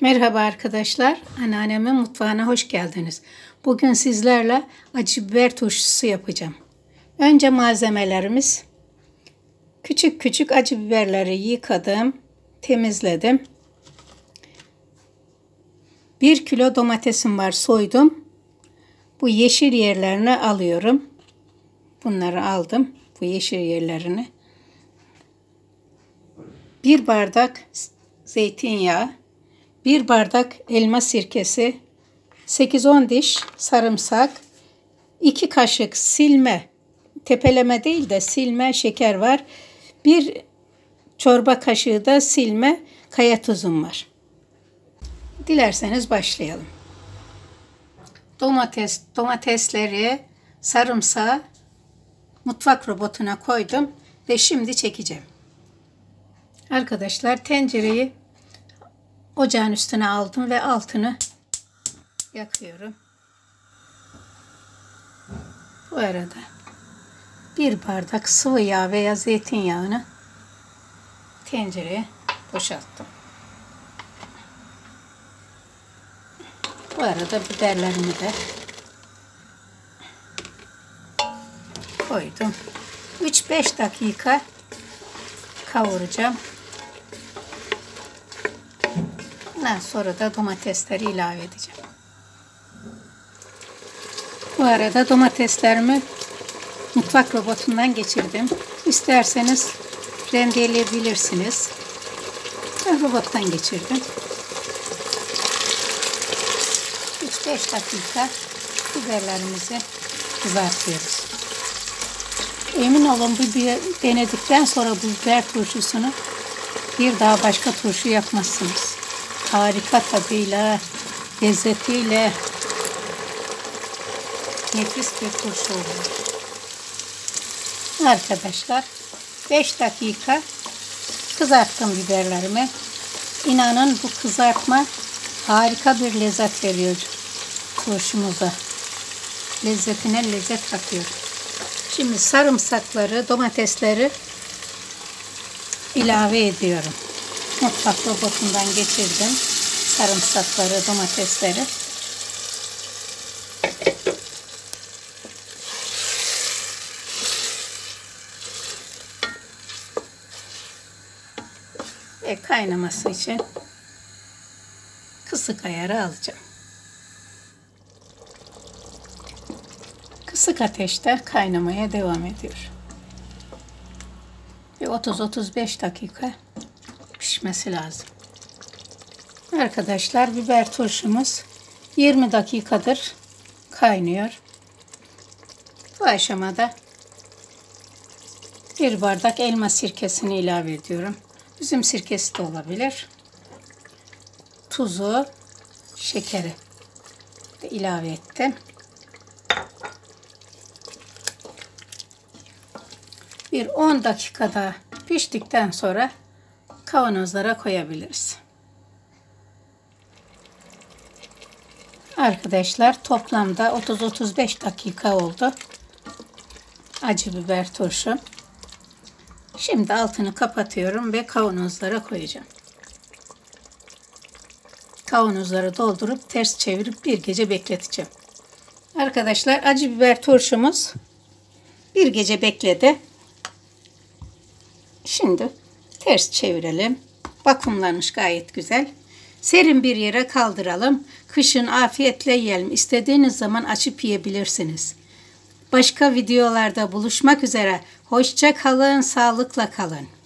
Merhaba arkadaşlar. Anneannemin mutfağına hoş geldiniz. Bugün sizlerle acı biber turşusu yapacağım. Önce malzemelerimiz küçük küçük acı biberleri yıkadım, temizledim. 1 kilo domatesim var, soydum. Bu yeşil yerlerini alıyorum. Bunları aldım, bu yeşil yerlerini. Bir bardak zeytinyağı, 1 bardak elma sirkesi, 8-10 diş sarımsak, 2 kaşık silme, tepeleme değil de silme şeker var. 1 çorba kaşığı da silme kaya tuzum var. Dilerseniz başlayalım. Domates, domatesleri, sarımsağı mutfak robotuna koydum ve şimdi çekeceğim. Arkadaşlar tencereyi ocağın üstüne aldım ve altını yakıyorum. Bu arada bir bardak sıvı yağ veya zeytinyağını tencereye boşalttım. Bu arada biberlerimi de koydum. 3-5 dakika kavuracağım. Ondan sonra da domatesleri ilave edeceğim. Bu arada domateslerimi mutfak robotundan geçirdim. İsterseniz rendeleyebilirsiniz. Robottan geçirdim. 3-5 dakika biberlerimizi kızartıyoruz. Emin olun bu bir denedikten sonra bu biber turşusunu bir daha başka turşu yapmazsınız harika tadıyla, lezzetiyle nefis bir turşu oluyor. Arkadaşlar 5 dakika kızarttım biberlerimi. İnanın bu kızartma harika bir lezzet veriyor turşumuza. Lezzetine lezzet katıyor. Şimdi sarımsakları, domatesleri ilave ediyorum mutfak robotundan geçirdim. Sarımsakları, domatesleri. Ve kaynaması için kısık ayarı alacağım. Kısık ateşte kaynamaya devam ediyor. Bir 30-35 dakika pişmesi lazım. Arkadaşlar biber turşumuz 20 dakikadır kaynıyor. Bu aşamada bir bardak elma sirkesini ilave ediyorum. Üzüm sirkesi de olabilir. Tuzu, şekeri de ilave ettim. Bir 10 dakikada piştikten sonra kavanozlara koyabiliriz. Arkadaşlar toplamda 30-35 dakika oldu. Acı biber turşu. Şimdi altını kapatıyorum ve kavanozlara koyacağım. Kavanozları doldurup ters çevirip bir gece bekleteceğim. Arkadaşlar acı biber turşumuz bir gece bekledi. Şimdi Ters çevirelim. Vakumlanmış gayet güzel. Serin bir yere kaldıralım. Kışın afiyetle yiyelim. İstediğiniz zaman açıp yiyebilirsiniz. Başka videolarda buluşmak üzere. Hoşça kalın, sağlıkla kalın.